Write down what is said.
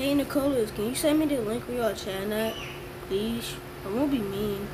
Hey Nicholas, can you send me the link where y'all chatting at? Please. I won't be mean.